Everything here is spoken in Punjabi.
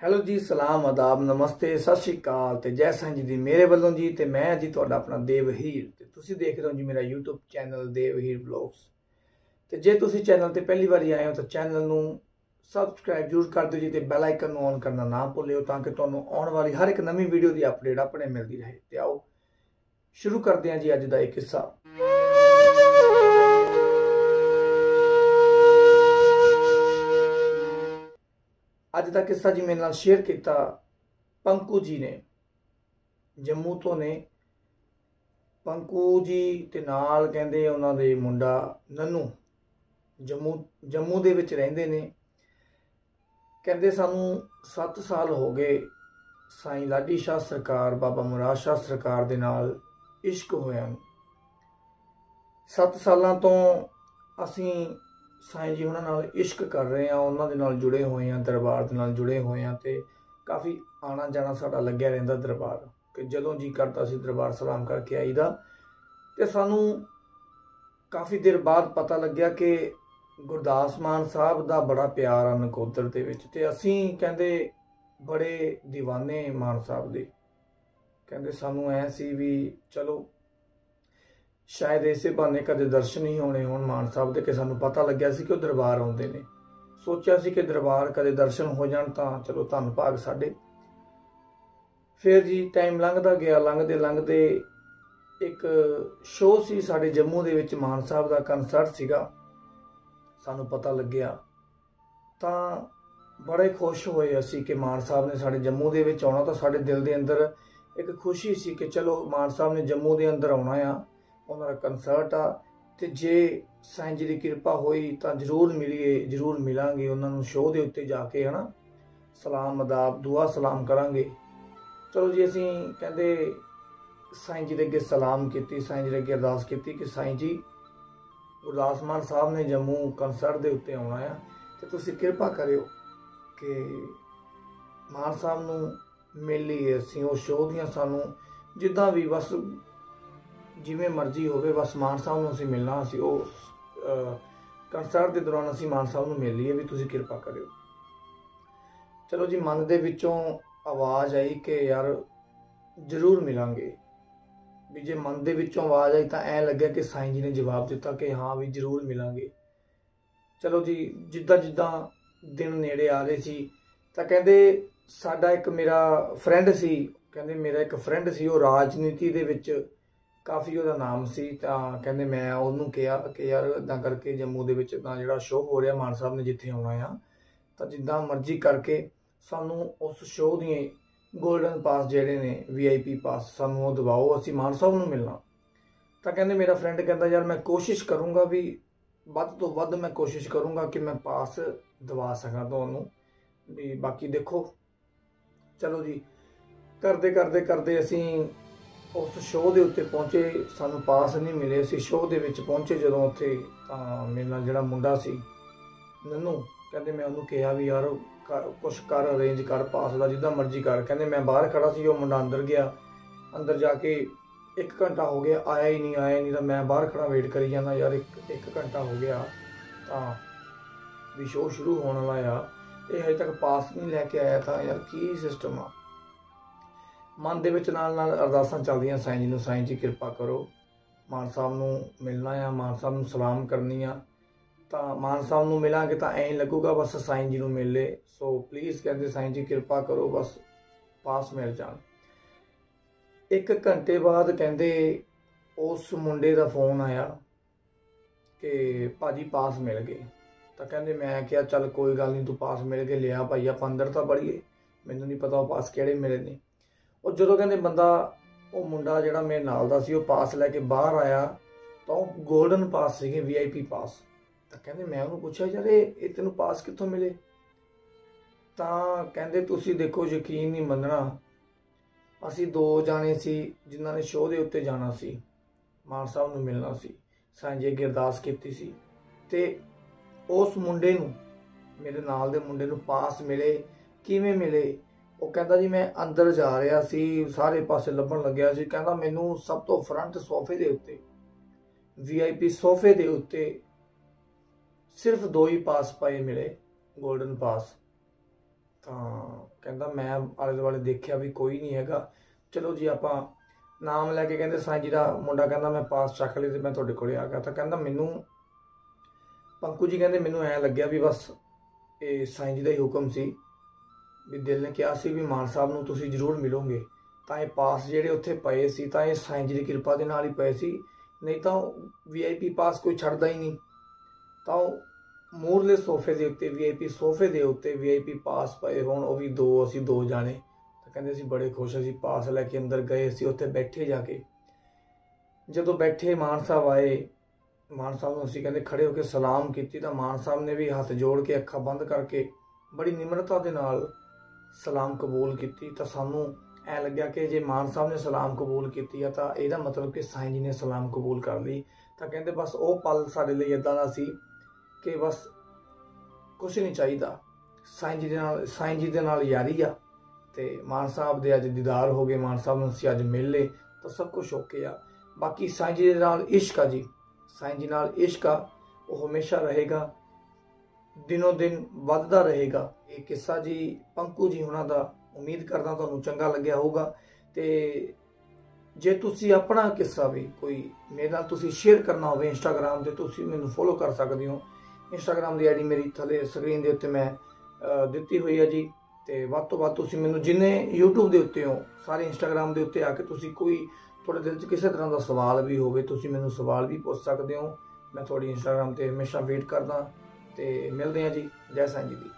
ਹੈਲੋ ਜੀ, ਸਲਾਮ, ਆਦਾਬ, ਨਮਸਤੇ, ਸਤਿ ਸ਼੍ਰੀ ਅਕਾਲ ਤੇ ਜੈ ਸਾਈਂ ਜੀ ਦੀ ਮੇਰੇ ਵੱਲੋਂ ਜੀ ਤੇ ਮੈਂ ਜੀ ਤੁਹਾਡਾ ਆਪਣਾ ਦੇਵਹੀਰ ਤੇ ਤੁਸੀਂ ਦੇਖ ਰਹੇ ਹੋ ਜੀ ਮੇਰਾ YouTube ਚੈਨਲ ਦੇਵਹੀਰ ਵਲੌਗਸ। ਤੇ ਜੇ ਤੁਸੀਂ ਚੈਨਲ ਤੇ ਪਹਿਲੀ ਵਾਰੀ ਆਏ ਹੋ ਤਾਂ ਚੈਨਲ ਨੂੰ ਸਬਸਕ੍ਰਾਈਬ ਜ਼ਰੂਰ ਕਰ ਦਿਓ ਜੀ ਤੇ ਬੈਲ ਆਈਕਨ ਨੂੰ ਔਨ ਕਰਨਾ ਨਾ ਭੁੱਲਿਓ ਤਾਂ ਕਿ ਤੁਹਾਨੂੰ ਆਉਣ ਵਾਲੀ ਹਰ ਇੱਕ ਨਵੀਂ ਵੀਡੀਓ ਦੀ ਅਪਡੇਟ ਆਪਣੇ ਮਿਲਦੀ ਰਹੇ। ਤੇ ਆਓ, ਸ਼ੁਰੂ ਕਰਦੇ ਹਾਂ ਜੀ ਅੱਜ ਦਾ ਇਹ ਕਿੱਸਾ ਅੱਜ ਦਾ ਕਿੱਸਾ ਜੀ ਮੇਰੇ ਨਾਲ ਸ਼ੇਅਰ ਕੀਤਾ ਪੰਕੂ ਜੀ ਨੇ, ਜੰਮੂ ਤੋਂ ਨੇ। ਪੰਕੂ ਜੀ ਤੇ ਨਾਲ ਕਹਿੰਦੇ ਉਹਨਾਂ ਦੇ ਮੁੰਡਾ ਨਨੂ, ਜੰਮੂ ਜੰਮੂ ਦੇ ਵਿੱਚ ਰਹਿੰਦੇ ਨੇ। ਕਹਿੰਦੇ ਸਾਨੂੰ 7 ਸਾਲ ਹੋ ਗਏ ਸਾਈਂ ਲਾਡੀ ਸ਼ਾਹ ਸਰਕਾਰ, ਬਾਬਾ ਮੁਰਾਦ ਸ਼ਾਹ ਸਰਕਾਰ ਦੇ ਨਾਲ ਇਸ਼ਕ ਹੋਇਆ ਨੂੰ। 7 ਸਾਲਾਂ ਤੋਂ ਅਸੀਂ ਸਾਈਂ ਜੀ ਉਹਨਾਂ ਨਾਲ ਇਸ਼ਕ ਕਰ ਰਹੇ ਆ ਉਹਨਾਂ ਦੇ ਨਾਲ ਜੁੜੇ ਹੋਏ ਆ ਦਰਬਾਰ ਦੇ ਨਾਲ ਜੁੜੇ ਹੋਏ ਆ ਤੇ ਕਾਫੀ ਆਣਾ ਜਾਣਾ ਸਾਡਾ ਲੱਗਿਆ ਰਹਿੰਦਾ ਦਰਬਾਰ ਕਿ ਜਦੋਂ ਜੀ ਕਰਦਾ ਸੀ ਦਰਬਾਰ ਸਲਾਮ ਕਰਕੇ ਆਈਦਾ ਤੇ ਸਾਨੂੰ ਕਾਫੀ ਦੇਰ ਬਾਅਦ ਪਤਾ ਲੱਗਿਆ ਕਿ ਗੁਰਦਾਸ ਮਾਨ ਸਾਹਿਬ ਦਾ ਬੜਾ ਪਿਆਰ ਆ ਨਕੋਦਰ ਦੇ ਵਿੱਚ ਤੇ ਅਸੀਂ ਕਹਿੰਦੇ ਬੜੇ دیਵਾਨੇ ਮਾਨ ਸਾਹਿਬ ਦੇ। ਕਹਿੰਦੇ ਸਾਨੂੰ ਐ ਸੀ ਵੀ ਚਲੋ ਸ਼ਾਇਦ ਇਸੇ ਬਹਾਨੇ ਕਦੇ ਦਰਸ਼ਨ ਹੀ ਹੋਣੇ ਹੋਣ, ਮਾਨ ਸਾਹਿਬ ਦੇ, ਕਿ ਸਾਨੂੰ ਪਤਾ ਲੱਗਿਆ ਸੀ ਕਿ ਉਹ ਦਰਬਾਰ ਆਉਂਦੇ ਨੇ। ਸੋਚਿਆ ਸੀ ਕਿ ਦਰਬਾਰ ਕਦੇ ਦਰਸ਼ਨ ਹੋ ਜਾਣ ਤਾਂ ਚਲੋ ਧੰਨ ਭਾਗ ਸਾਡੇ। ਫਿਰ ਜੀ ਟਾਈਮ ਲੰਘਦਾ ਗਿਆ, ਲੰਘਦੇ ਲੰਘਦੇ ਇੱਕ ਸ਼ੋਅ ਸੀ ਸਾਡੇ ਜੰਮੂ ਦੇ ਵਿੱਚ, ਮਾਨ ਸਾਹਿਬ ਦਾ ਕਨਸਰਟ ਸੀਗਾ। ਸਾਨੂੰ ਪਤਾ ਲੱਗਿਆ। ਤਾਂ ਬੜੇ ਖੁਸ਼ ਹੋਏ ਅਸੀਂ ਕਿ ਮਾਨ ਸਾਹਿਬ ਨੇ ਸਾਡੇ ਜੰਮੂ ਦੇ ਵਿੱਚ ਆਉਣਾ ਤਾਂ ਸਾਡੇ ਦਿਲ ਦੇ ਅੰਦਰ ਇੱਕ ਖੁਸ਼ੀ ਸੀ ਕਿ ਚਲੋ ਮਾਨ ਸਾਹਿਬ ਨੇ ਜੰਮੂ ਦੇ ਅੰਦਰ ਆਉਣਾ ਆ। ਉਹਨਾਂ ਦਾ ਕਨਸਰਟ ਆ। ਤੇ ਜੇ ਸਾਈਂ ਜੀ ਦੀ ਕਿਰਪਾ ਹੋਈ ਤਾਂ ਜ਼ਰੂਰ ਮਿਲੀਏ, ਜ਼ਰੂਰ ਮਿਲਾਂਗੇ ਉਹਨਾਂ ਨੂੰ ਸ਼ੋਅ ਦੇ ਉੱਤੇ ਜਾ ਕੇ, ਹਨਾ। ਸਲਾਮ, ਅਦਾਬ, ਦੁਆ ਸਲਾਮ ਕਰਾਂਗੇ। ਚਲੋ ਜੀ, ਅਸੀਂ ਕਹਿੰਦੇ ਸਾਈਂ ਜੀ ਦੇ ਅੱਗੇ ਸਲਾਮ ਕੀਤੀ, ਸਾਈਂ ਜੀ ਦੇ ਅੱਗੇ ਅਰਦਾਸ ਕੀਤੀ ਕਿ ਸਾਈਂ ਜੀ, ਗੁਰਦਾਸ ਮਾਨ ਸਾਹਿਬ ਨੇ ਜੰਮੂ ਕਨਸਰਟ ਦੇ ਉੱਤੇ ਆਉਣਾ ਆ ਤੇ ਤੁਸੀਂ ਕਿਰਪਾ ਕਰਿਓ ਕਿ ਮਾਨ ਸਾਹਿਬ ਨੂੰ ਮਿਲ ਲਈਏ ਅਸੀਂ ਉਹ ਸ਼ੋਅ ਦੀਆਂ ਸਾਨੂੰ ਜਿੱਦਾਂ ਵੀ ਬਸ ਜਿਵੇਂ ਮਰਜ਼ੀ ਹੋਵੇ, ਬਸ ਮਾਨ ਸਾਹਿਬ ਨੂੰ ਅਸੀਂ ਮਿਲਣਾ ਸੀ ਉਹ ਕਨਸਰਟ ਦੇ ਦੌਰਾਨ ਅਸੀਂ ਮਾਨ ਸਾਹਿਬ ਨੂੰ ਮਿਲ ਲਈਏ ਵੀ ਤੁਸੀਂ ਕਿਰਪਾ ਕਰਿਓ। ਚਲੋ ਜੀ, ਮਨ ਦੇ ਵਿੱਚੋਂ ਆਵਾਜ਼ ਆਈ ਕਿ ਯਾਰ ਜ਼ਰੂਰ ਮਿਲਾਂਗੇ। ਵੀ ਜੇ ਮਨ ਦੇ ਵਿੱਚੋਂ ਆਵਾਜ਼ ਆਈ ਤਾਂ ਐ ਲੱਗਿਆ ਕਿ ਸਾਈਂ ਜੀ ਨੇ ਜਵਾਬ ਦਿੱਤਾ ਕਿ ਹਾਂ ਵੀ ਜ਼ਰੂਰ ਮਿਲਾਂਗੇ। ਚਲੋ ਜੀ, ਜਿੱਦਾਂ ਜਿੱਦਾਂ ਦਿਨ ਨੇੜੇ ਆ ਰਹੇ ਸੀ, ਤਾਂ ਕਹਿੰਦੇ ਸਾਡਾ ਇੱਕ ਮੇਰਾ ਫਰੈਂਡ ਸੀ, ਕਹਿੰਦੇ ਮੇਰਾ ਇੱਕ ਫਰੈਂਡ ਸੀ, ਉਹ ਰਾਜਨੀਤੀ ਦੇ ਵਿੱਚ ਕਾਫੀ ਉਹਦਾ ਨਾਮ ਸੀ, ਤਾਂ ਕਹਿੰਦੇ ਮੈਂ ਉਹਨੂੰ ਕਿਹਾ ਕਿ ਯਾਰ ਇਦਾਂ ਕਰਕੇ ਜੰਮੂ ਦੇ ਵਿੱਚ ਤਾਂ ਜਿਹੜਾ ਸ਼ੋਅ ਹੋ ਰਿਹਾ, ਮਾਨ ਸਾਹਿਬ ਨੇ ਜਿੱਥੇ ਆਉਣਾ ਆ, ਤਾਂ ਜਿੱਦਾਂ ਮਰਜ਼ੀ ਕਰਕੇ ਸਾਨੂੰ ਉਸ ਸ਼ੋਅ ਦੀਆਂ 골ਡਨ ਪਾਸ ਜਿਹੜੇ ਨੇ ਵੀਆਈਪੀ ਪਾਸ ਸਾਨੂੰ ਉਹ ਦਿਵਾਓ, ਅਸੀਂ ਮਾਨ ਸਾਹਿਬ ਨੂੰ ਮਿਲਣਾ। ਤਾਂ ਕਹਿੰਦੇ ਮੇਰਾ ਫਰੈਂਡ ਕਹਿੰਦਾ, ਯਾਰ ਮੈਂ ਕੋਸ਼ਿਸ਼ ਕਰੂੰਗਾ ਵੀ ਵੱਧ ਤੋਂ ਵੱਧ ਮੈਂ ਕੋਸ਼ਿਸ਼ ਕਰੂੰਗਾ ਕਿ ਮੈਂ ਪਾਸ ਦਵਾ ਸਕਾਂ ਤੁਹਾਨੂੰ। ਵੀ ਬਾਕੀ ਦੇਖੋ, ਚਲੋ ਜੀ ਕਰਦੇ ਕਰਦੇ ਕਰਦੇ ਅਸੀਂ ਉਸ ਸ਼ੋਅ ਦੇ ਉੱਤੇ ਪਹੁੰਚੇ, ਸਾਨੂੰ ਪਾਸ ਨਹੀਂ ਮਿਲੇ। ਅਸੀਂ ਸ਼ੋਅ ਦੇ ਵਿੱਚ ਪਹੁੰਚੇ ਜਦੋਂ ਉੱਥੇ, ਤਾਂ ਮੇਰੇ ਨਾਲ ਜਿਹੜਾ ਮੁੰਡਾ ਸੀ, ਨਨੂ, ਕਹਿੰਦੇ ਮੈਂ ਉਹਨੂੰ ਕਿਹਾ ਵੀ ਯਾਰ ਕੁਛ ਕਰ ਅਰੇਂਜ ਕਰ, ਪਾਸ ਦਾ, ਜਿੱਦਾਂ ਮਰਜ਼ੀ ਕਰ। ਕਹਿੰਦੇ ਮੈਂ ਬਾਹਰ ਖੜਾ ਸੀ, ਉਹ ਮੁੰਡਾ ਅੰਦਰ ਗਿਆ। ਅੰਦਰ ਜਾ ਕੇ 1 ਘੰਟਾ ਹੋ ਗਿਆ, ਆਇਆ ਹੀ ਨਹੀਂ, ਆਇਆ ਨਹੀਂ, ਤਾਂ ਮੈਂ ਬਾਹਰ ਖੜਾ ਵੇਟ ਕਰੀ ਜਾਂਦਾ, ਯਾਰ 1 ਘੰਟਾ ਹੋ ਗਿਆ, ਤਾਂ ਵੀ ਸ਼ੋਅ ਸ਼ੁਰੂ ਹੋਣ ਵਾਲਾ ਆ। ਇਹ ਹਜੇ ਤੱਕ ਪਾਸ ਨਹੀਂ ਲੈ ਕੇ ਆਇਆ ਤਾਂ ਯਾਰ ਕੀ ਸਿਸਟਮ ਆ? ਮਨ ਦੇ ਵਿੱਚ ਨਾਲ ਨਾਲ ਅਰਦਾਸਾਂ ਚੱਲਦੀਆਂ, ਸਾਈਂ ਜੀ ਨੂੰ ਸਾਈਂ ਜੀ ਕਿਰਪਾ ਕਰੋ। ਮਾਨ ਸਾਹਿਬ ਨੂੰ ਮਿਲਣਾ ਆ, ਮਾਨ ਸਾਹਿਬ ਨੂੰ ਸਲਾਮ ਕਰਨੀ ਆ। ਤਾਂ ਮਾਨ ਸਾਹਿਬ ਨੂੰ ਮਿਲਾਂਗੇ ਤਾਂ ਐਂ ਲੱਗੂਗਾ ਬਸ ਸਾਈਂ ਜੀ ਨੂੰ ਮਿਲ ਲੇ। ਸੋ ਪਲੀਜ਼ ਕਹਿੰਦੇ ਸਾਈਂ ਜੀ ਕਿਰਪਾ ਕਰੋ, ਬਸ ਪਾਸ ਮਿਲ ਜਾਣ। ਇੱਕ ਘੰਟੇ ਬਾਅਦ ਕਹਿੰਦੇ ਉਸ ਮੁੰਡੇ ਦਾ ਫੋਨ ਆਇਆ ਕਿ ਭਾਜੀ ਪਾਸ ਮਿਲ ਗਏ। ਤਾਂ ਕਹਿੰਦੇ ਮੈਂ ਕਿਹਾ, ਚੱਲ ਕੋਈ ਗੱਲ ਨਹੀਂ ਤੂੰ ਪਾਸ ਮਿਲ ਕੇ ਲਿਆ ਭਾਈ, ਆਪਾਂ ਅੰਦਰ ਤਾਂ ਬੜੀਏ ਮੈਨੂੰ ਨਹੀਂ ਪਤਾ ਉਹ ਪਾਸ ਕਿਹੜੇ ਮਿਲੇ ਨੇ। ਉਹ ਜਦੋਂ ਕਹਿੰਦੇ ਬੰਦਾ, ਉਹ ਮੁੰਡਾ ਜਿਹੜਾ ਮੇਰੇ ਨਾਲ ਦਾ ਸੀ, ਉਹ ਪਾਸ ਲੈ ਕੇ ਬਾਹਰ ਆਇਆ, ਤਾਂ ਉਹ 골ਡਨ ਪਾਸ ਸੀਗੇ ਵੀਆਈਪੀ ਪਾਸ। ਤਾਂ ਕਹਿੰਦੇ ਮੈਂ ਉਹਨੂੰ ਪੁੱਛਿਆ, ਯਾਰ, ਇਹ ਤੈਨੂੰ ਪਾਸ ਕਿੱਥੋਂ ਮਿਲੇ? ਤਾਂ ਕਹਿੰਦੇ, ਤੁਸੀਂ ਦੇਖੋ, ਯਕੀਨ ਨਹੀਂ ਮੰਨਣਾ। ਅਸੀਂ ਦੋ ਜਾਣੇ ਸੀ, ਜਿਨ੍ਹਾਂ ਨੇ ਸ਼ੋਅ ਦੇ ਉੱਤੇ ਜਾਣਾ ਸੀ। ਮਾਨ ਸਾਹਿਬ ਨੂੰ ਮਿਲਣਾ ਸੀ। ਸਾਂਝੇ ਅਰਦਾਸ ਕੀਤੀ ਸੀ। ਤੇ ਉਸ ਮੁੰਡੇ ਨੂੰ, ਮੇਰੇ ਨਾਲ ਦੇ ਮੁੰਡੇ ਨੂੰ ਪਾਸ ਮਿਲੇ। ਕਿਵੇਂ ਮਿਲੇ? ਉਹ ਕਹਿੰਦਾ ਜੀ ਮੈਂ ਅੰਦਰ ਜਾ ਰਿਹਾ ਸੀ, ਸਾਰੇ ਪਾਸੇ ਲੱਭਣ ਲੱਗਿਆ ਸੀ। ਕਹਿੰਦਾ ਮੈਨੂੰ ਸਭ ਤੋਂ ਫਰੰਟ ਸੋਫੇ ਦੇ ਉੱਤੇ ਵੀਆਈਪੀ ਸੋਫੇ ਦੇ ਉੱਤੇ ਸਿਰਫ ਦੋ ਹੀ ਪਾਸ ਪਾਏ ਮਿਲੇ 골ਡਨ ਪਾਸ ਤਾਂ ਕਹਿੰਦਾ ਮੈਂ ਆਲੇ ਦੁਆਲੇ ਦੇਖਿਆ ਵੀ ਕੋਈ ਨਹੀਂ ਹੈਗਾ। ਚਲੋ ਜੀ, ਆਪਾਂ ਨਾਮ ਲੈ ਕੇ ਕਹਿੰਦੇ ਸਾਈਂ ਜੀ ਦਾ ਮੁੰਡਾ ਕਹਿੰਦਾ ਮੈਂ ਪਾਸ ਚੱਕ ਲਈ ਤੇ ਮੈਂ ਤੁਹਾਡੇ ਕੋਲੇ ਆ ਗਿਆ। ਤਾਂ ਕਹਿੰਦਾ ਮੈਨੂੰ, ਪੰਕੂ ਜੀ ਕਹਿੰਦੇ ਮੈਨੂੰ ਐ ਲੱਗਿਆ ਵੀ ਬਸ ਇਹ ਸਾਈਂ ਜੀ ਦਾ ਹੀ ਹੁਕਮ ਸੀ। ਵੀ ਦਿਲ ਨੇ ਕਿਹਾ ਸੀ ਵੀ ਮਾਨ ਸਾਹਿਬ ਨੂੰ ਤੁਸੀਂ ਜ਼ਰੂਰ ਮਿਲੋਗੇ। ਤਾਂ ਇਹ ਪਾਸ ਜਿਹੜੇ ਉੱਥੇ ਪਏ ਸੀ, ਤਾਂ ਇਹ ਸਾਈਂ ਜੀ ਦੀ ਕਿਰਪਾ ਦੇ ਨਾਲ ਹੀ ਪਏ ਸੀ। ਨਹੀਂ ਤਾਂ ਵੀਆਈਪੀ ਪਾਸ ਕੋਈ ਛੱਡਦਾ ਹੀ ਨਹੀਂ। ਤਾਂ ਉਹ ਮੂਰਲੇ ਸੋਫੇ ਦੇ ਉੱਤੇ ਵੀਆਈਪੀ ਸੋਫੇ ਦੇ ਉੱਤੇ ਵੀਆਈਪੀ ਪਾਸ ਪਏ ਹੋਣ, ਉਹ ਵੀ ਦੋ, ਅਸੀਂ ਦੋ ਜਾਣੇ। ਤਾਂ ਕਹਿੰਦੇ ਅਸੀਂ ਬੜੇ ਖੁਸ਼ ਅਸੀਂ ਪਾਸ ਲੈ ਕੇ ਅੰਦਰ ਗਏ, ਅਸੀਂ ਉੱਥੇ ਬੈਠੇ ਜਾ ਕੇ। ਜਦੋਂ ਬੈਠੇ ਮਾਨ ਸਾਹਿਬ ਆਏ, ਮਾਨ ਸਾਹਿਬ ਨੂੰ ਅਸੀਂ ਕਹਿੰਦੇ ਖੜੇ ਹੋ ਕੇ ਸਲਾਮ ਕੀਤੀ, ਤਾਂ ਮਾਨ ਸਾਹਿਬ ਨੇ ਵੀ ਹੱਥ ਜੋੜ ਕੇ ਅੱਖਾਂ ਬੰਦ ਕਰਕੇ ਬੜੀ ਨਿਮਰਤਾ ਦੇ ਨਾਲ ਸਲਾਮ ਕਬੂਲ ਕੀਤੀ, ਤਾਂ ਸਾਨੂੰ ਐ ਲੱਗਿਆ ਕਿ ਜੇ ਮਾਨ ਸਾਹਿਬ ਨੇ ਸਲਾਮ ਕਬੂਲ ਕੀਤੀ ਆ, ਤਾਂ ਇਹਦਾ ਮਤਲਬ ਕਿ ਸਾਈਂ ਜੀ ਨੇ ਸਲਾਮ ਕਬੂਲ ਕਰ ਲਈ। ਤਾਂ ਕਹਿੰਦੇ ਬਸ ਉਹ ਪਲ ਸਾਡੇ ਲਈ ਇਦਾਂ ਦਾ ਸੀ ਕਿ ਬਸ ਕੁਝ ਨਹੀਂ ਚਾਹੀਦਾ। ਸਾਈਂ ਜੀ ਦੇ ਨਾਲ, ਸਾਈਂ ਜੀ ਦੇ ਨਾਲ ਯਾਰੀ ਆ ਤੇ ਮਾਨ ਸਾਹਿਬ ਦੇ ਅੱਜ ਦੀਦਾਰ ਹੋ ਗਏ, ਮਾਨ ਸਾਹਿਬ ਨੂੰ ਅਸੀਂ ਅੱਜ ਮਿਲ ਲਏ, ਤਾਂ ਸਭ ਕੁਝ ਓਕੇ ਆ। ਬਾਕੀ ਸਾਈਂ ਜੀ ਦੇ ਨਾਲ ਇਸ਼ਕ ਆ ਜੀ। ਸਾਈਂ ਜੀ ਨਾਲ ਇਸ਼ਕ ਆ, ਉਹ ਹਮੇਸ਼ਾ ਰਹੇਗਾ। ਦਿਨੋ ਦਿਨ ਵੱਧਦਾ ਰਹੇਗਾ। ਇਹ ਕਿੱਸਾ ਜੀ, ਪੰਕੂ ਜੀ ਉਹਨਾਂ ਦਾ ਉਮੀਦ ਕਰਦਾ ਤੁਹਾਨੂੰ ਚੰਗਾ ਲੱਗਿਆ ਹੋਊਗਾ। ਤੇ ਜੇ ਤੁਸੀਂ ਆਪਣਾ ਕਿੱਸਾ ਵੀ ਕੋਈ ਮੇਰੇ ਨਾਲ ਤੁਸੀਂ ਸ਼ੇਅਰ ਕਰਨਾ ਹੋਵੇ ਇੰਸਟਾਗ੍ਰam ਤੇ, ਤੁਸੀਂ ਮੈਨੂੰ ਫੋਲੋ ਕਰ ਸਕਦੇ ਹੋ। ਇੰਸਟਾਗ੍ਰam ਦੀ ਆਈਡੀ ਮੇਰੀ ਥੱਲੇ ਸਕਰੀਨ ਦੇ ਉੱਤੇ ਮੈਂ ਦਿੱਤੀ ਹੋਈ ਹੈ ਜੀ। ਤੇ ਵੱਧ ਤੋਂ ਵੱਧ ਤੁਸੀਂ ਮੈਨੂੰ ਜਿੰਨੇ YouTube ਦੇ ਉੱਤੇ ਹੋ, ਸਾਰੇ ਇੰਸਟਾਗ੍ਰam ਦੇ ਉੱਤੇ ਆ ਕੇ ਤੁਸੀਂ ਕੋਈ ਤੁਹਾਡੇ ਦਿਲ 'ਚ ਕਿਸੇ ਤਰ੍ਹਾਂ ਦਾ ਸਵਾਲ ਵੀ ਹੋਵੇ, ਤੁਸੀਂ ਮੈਨੂੰ ਸਵਾਲ ਵੀ ਪੁੱਛ ਸਕਦੇ ਹੋ। ਮੈਂ ਤੁਹਾਡੀ ਇੰਸਟਾਗ੍ਰam ਤੇ ਹਮੇਸ਼ਾ ਵੇਟ ਕਰਦਾ। ਤੇ ਮਿਲਦੇ ਹਾਂ ਜੀ ਜੈ ਸਾਈਂ ਜੀ ਦੀ।